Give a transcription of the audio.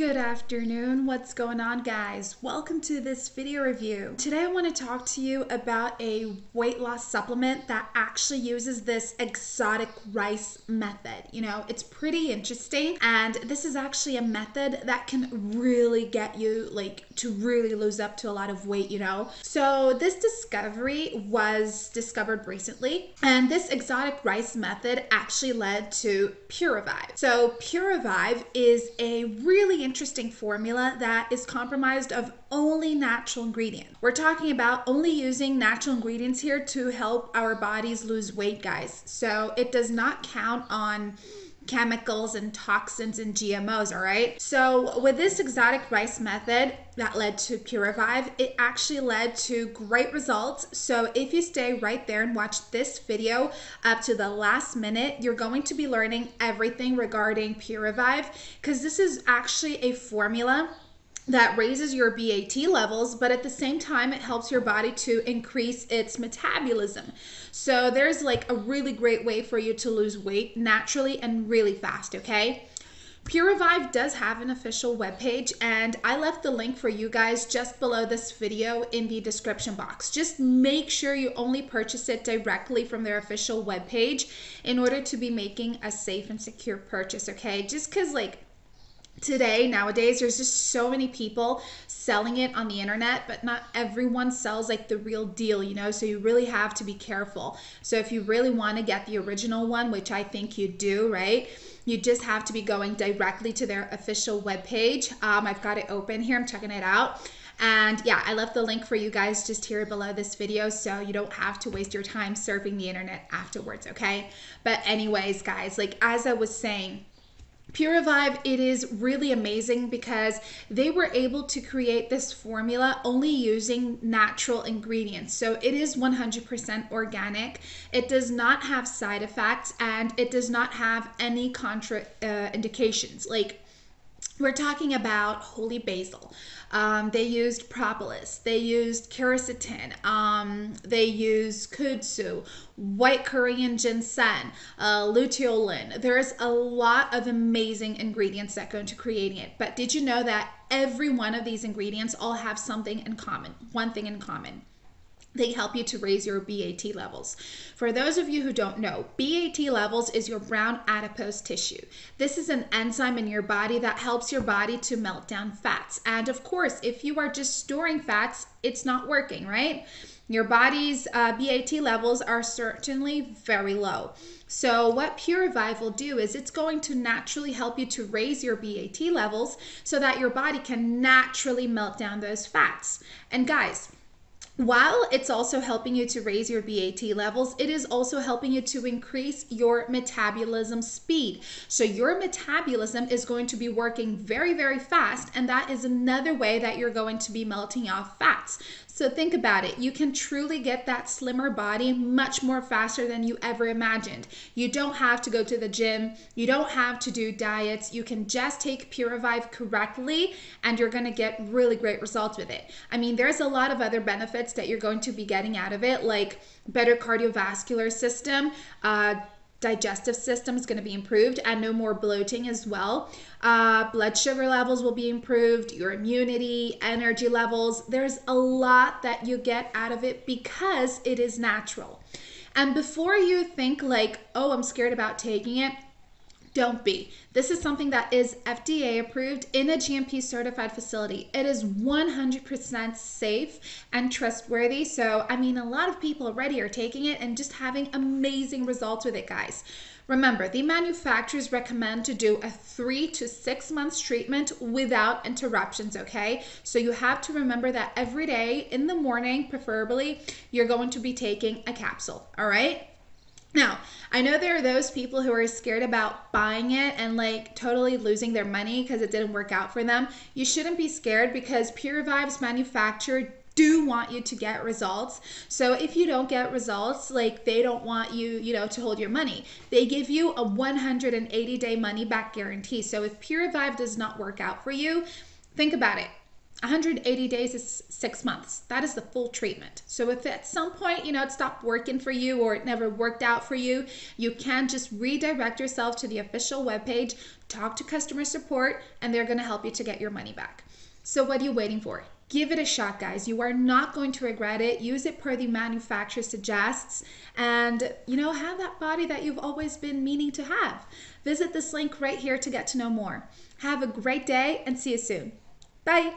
Good afternoon. What's going on, guys? Welcome to this video review. Today, I want to talk to you about a weight loss supplement that actually uses this exotic rice method. You know, it's pretty interesting, and this is actually a method that can really get you like to really lose up to a lot of weight, you know. So, this discovery was discovered recently, and this exotic rice method actually led to Puravive. So, Puravive is a really interesting formula that is comprised of only natural ingredients. We're talking about only using natural ingredients here to help our bodies lose weight, guys. So it does not count on chemicals and toxins and GMOs, all right? So, with this exotic rice method that led to Puravive, it actually led to great results. So, if you stay right there and watch this video up to the last minute, you're going to be learning everything regarding Puravive because this is actually a formula that raises your BAT levels, but at the same time, it helps your body to increase its metabolism. So there's like a really great way for you to lose weight naturally and really fast, okay? Puravive does have an official webpage, and I left the link for you guys just below this video in the description box. Just make sure you only purchase it directly from their official webpage in order to be making a safe and secure purchase, okay? Just because, like, today nowadays there's just so many people selling it on the internet but not everyone sells like the real deal you know? So you really have to be careful. So if you really want to get the original one which i think you do right you just have to be going directly to their official webpage. Um, i've got it open here. I'm checking it out. And yeah, I left the link for you guys just here below this video so you don't have to waste your time surfing the internet afterwards, okay? But anyways, guys, like as I was saying, Puravive, it is really amazing because they were able to create this formula only using natural ingredients. So it is 100% organic. It does not have side effects and it does not have any contraindications. Uh, like we're talking about holy basil. Um, they used propolis. They used quercetin. Um, they used kudzu, white Korean ginseng, uh, luteolin. There's a lot of amazing ingredients that go into creating it. But did you know that every one of these ingredients all have something in common? One thing in common they help you to raise your BAT levels. For those of you who don't know, BAT levels is your brown adipose tissue. This is an enzyme in your body that helps your body to melt down fats. And of course, if you are just storing fats, it's not working, right? Your body's uh, BAT levels are certainly very low. So, what Puravive will do is it's going to naturally help you to raise your BAT levels so that your body can naturally melt down those fats. And guys, while it's also helping you to raise your BAT levels, it is also helping you to increase your metabolism speed. So your metabolism is going to be working very, very fast, and that is another way that you're going to be melting off fats. So think about it. You can truly get that slimmer body much more faster than you ever imagined. You don't have to go to the gym. You don't have to do diets. You can just take Puravive correctly and you're going to get really great results with it. I mean, there's a lot of other benefits that you're going to be getting out of it, like better cardiovascular system, uh, digestive system is going to be improved and no more bloating as well. Uh, blood sugar levels will be improved, your immunity, energy levels. There's a lot that you get out of it because it is natural. And before you think, like, oh, I'm scared about taking it, don't be. This is something that is FDA approved in a GMP certified facility. It is 100% safe and trustworthy. So, I mean, a lot of people already are taking it and just having amazing results with it, guys. Remember, the manufacturers recommend to do a three to six months treatment without interruptions, okay? So you have to remember that every day in the morning, preferably, you're going to be taking a capsule, all right? Now, I know there are those people who are scared about buying it and like totally losing their money because it didn't work out for them. You shouldn't be scared because Puravive's manufacturer do want you to get results. So if you don't get results, like they don't want you, you know, to hold your money. They give you a 180 day money back guarantee. So if Puravive does not work out for you, think about it 180 days is six months. That is the full treatment. So if at some point, you know, it stopped working for you or it never worked out for you, you can just redirect yourself to the official webpage, talk to customer support, and they're going to help you to get your money back. So what are you waiting for? Give it a shot, guys. You are not going to regret it. Use it per the manufacturer suggests and, you know, have that body that you've always been meaning to have. Visit this link right here to get to know more. Have a great day and see you soon. Bye.